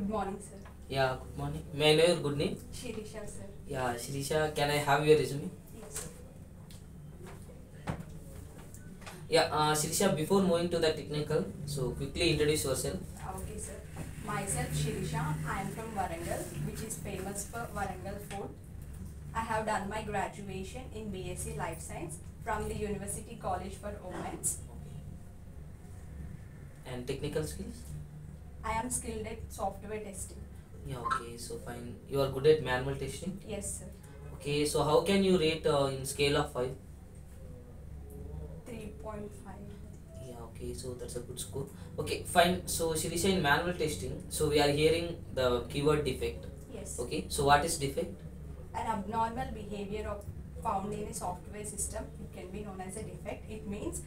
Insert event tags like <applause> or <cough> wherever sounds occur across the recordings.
Good morning, sir. Yeah, good morning. May I know your good name? Shirisha, sir. Yeah, Shirisha, can I have your resume? Yes. Yeah, uh, Shirisha, before moving to the technical, so quickly introduce yourself. Okay, sir. Myself, Shirisha. I am from Warangal, which is famous for Warangal Fort. I have done my graduation in BSc Life Science from the University College for Women's. And technical skills? I am skilled at software testing. Yeah, okay, so fine. You are good at manual testing. Yes, sir. Okay, so how can you rate uh, in scale of 5? 3.5. Yeah, okay, so that's a good score. Okay, fine. So Shirisha, in manual testing, so we are hearing the keyword defect. Yes. Okay, so what is defect? An abnormal behavior of found in a software system it can be known as a defect it means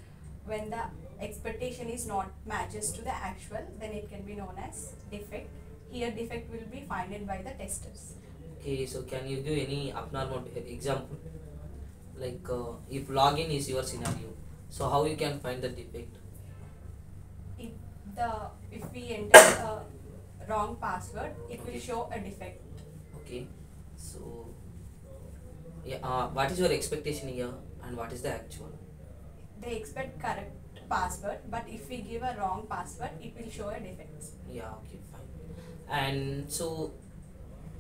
when the expectation is not matches to the actual then it can be known as defect here defect will be finded by the testers Okay, so can you give any abnormal behavior example? Like uh, if login is your scenario, so how you can find the defect? if the if we enter a wrong password it will show a defect Okay, so yeah, uh, what is your expectation here and what is the actual? They expect correct password but if we give a wrong password it will show a defect Yeah, okay, fine. And so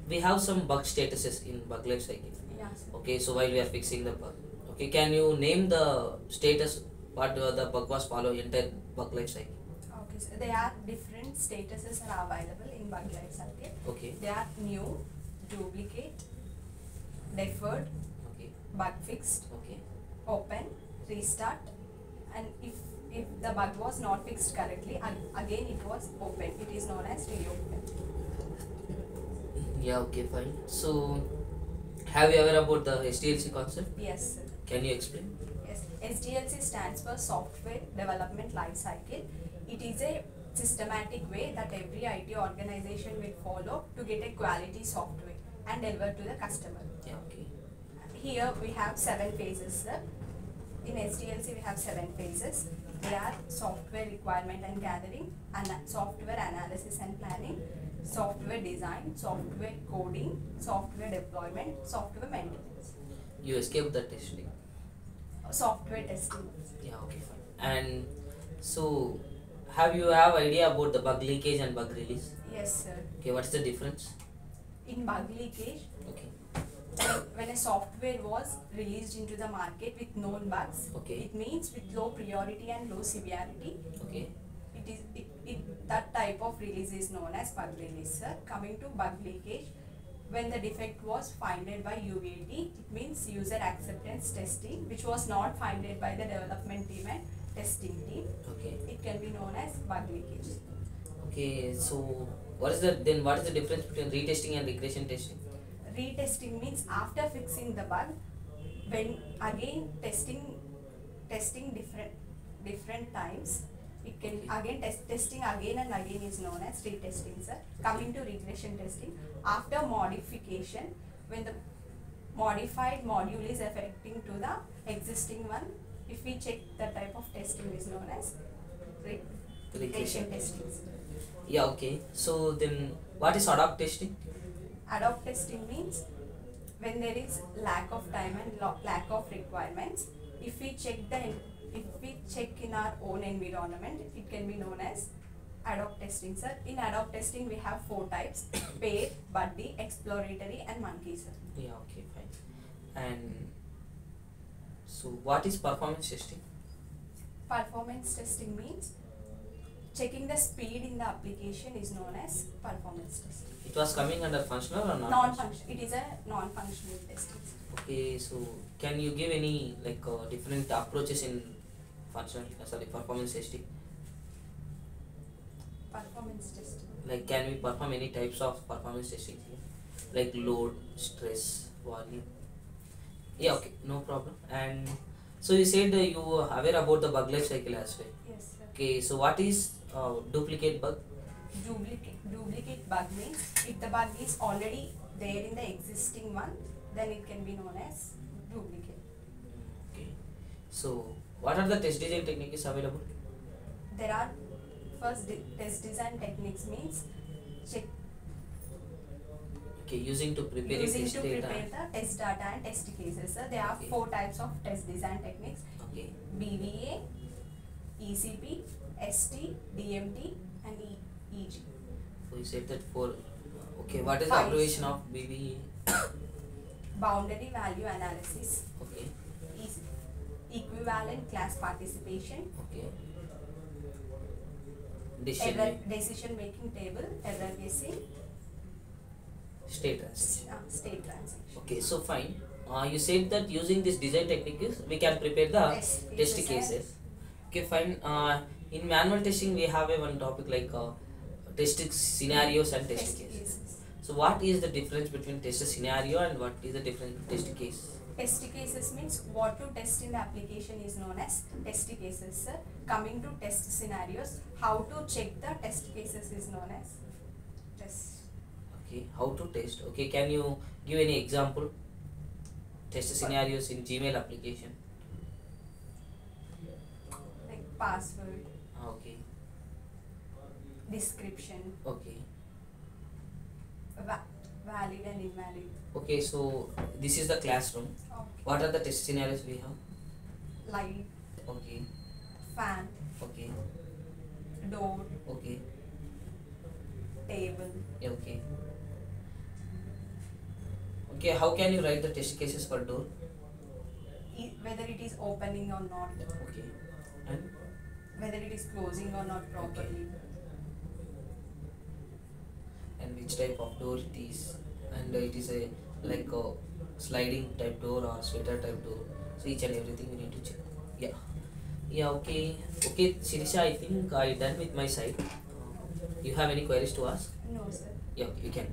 we have some bug statuses in bug life cycle. yeah sir. Okay, so while we are fixing the bug, okay, can you name the status what the bug was follow entire bug life cycle? okay so there are different statuses are available in bug life cycle Okay, They are new, duplicate, deferred, okay, bug fixed, okay, open, restart, and if if the bug was not fixed correctly, ag- again it was open. It is known as reopen. yeah, okay, fine. So have you ever about the SDLC concept? Yes, sir. Can you explain? Yes. SDLC stands for Software Development Life Cycle. It is a systematic way that every IT organization will follow to get a quality software and deliver to the customer. Yeah, okay. Here we have seven phases, sir. In SDLC we have seven phases. They are software requirement and gathering, ana- software analysis and planning, software design, software coding, software deployment, software maintenance, You escaped the testing. software testing. Yeah, okay, fine. And so have you have idea about the bug leakage and bug release? Yes, sir. Okay, what's the difference? In bug leakage, Okay, <coughs> when- a software was released into the market with known bugs, Okay. it means with low priority and low severity, okay, it is it, it that type of release is known as bug release sir coming to bug leakage when the defect was finded by UAT it means user acceptance testing which was not finded by the development team and testing team okay. it can be known as bug leakage Okay, so what is the then what is the difference between retesting and regression testing? Retesting means after fixing the bug when again testing testing different different times it can again test testing again and again is known as retesting sir coming to regression testing after modification when the modified module is affecting to the existing one if we check the type of testing is known as re- regression testing. Yeah, okay. So then what is ad hoc testing? Ad hoc testing means when there is lack of time and lack of requirements if we check the if we check in our own environment it can be known as ad hoc testing sir in ad hoc testing we have four types <coughs> pair buddy exploratory and monkey sir Yeah, okay, fine. And so what is performance testing? performance testing means checking the speed in the application is known as performance testing It was coming under functional or not? non-function it is a non-functional testing sir. Okay, so can you give any like uh, different approaches in functional uh, sorry performance testing? performance testing Like can we perform any types of performance testing? Like load, stress, volume. Yeah, okay, no problem. And so you said uh, you were aware about the bug life cycle as well. yes sir Okay, so what is uh, duplicate bug? duplicate duplicate bug means if the bug is already there in the existing one then it can be known as duplicate Okay. So what are the test design techniques available? there are first de- test design techniques means check Okay, using to prepare using to data. prepare the test data and test cases. Sir, there are Okay. four types of test design techniques: Okay. BVA, ECP, ST, DMT, and E- EG. So you said that for. Okay, what is the Five. abbreviation of BVA? Boundary value analysis, Okay. is equivalent class participation, Okay. Decision error decision making table, error guessing, state transition. uh, state transition. Okay, so fine. Uh, you said that using this design technique is we can prepare the Test test cases cases. Okay, fine. Uh, in manual testing, we have a one topic like uh, test scenarios and test Test cases. cases. So, what is the difference between test scenario and what is the different test case? Test cases means what to test in the application is known as test cases. Sir. Coming to test scenarios, how to check the test cases is known as test. Okay, how to test? Okay, can you give any example? Test scenarios in Gmail application. Like password, Okay, description, okay, va- valid and invalid. okay. So this is the classroom. Okay. What are the test scenarios we have? Light, Okay, fan, okay, door, okay, table. okay. Okay, how can you write the test cases for door? Whether it is opening or not, Okay, and whether it is closing or not properly. and which type of door it is, and it is a like a sliding type door or sweater type door. So each and everything we need to check. Yeah, yeah. Okay, okay. Shirisha, I think I done with my side. You have any queries to ask? No, sir. Yeah, you can.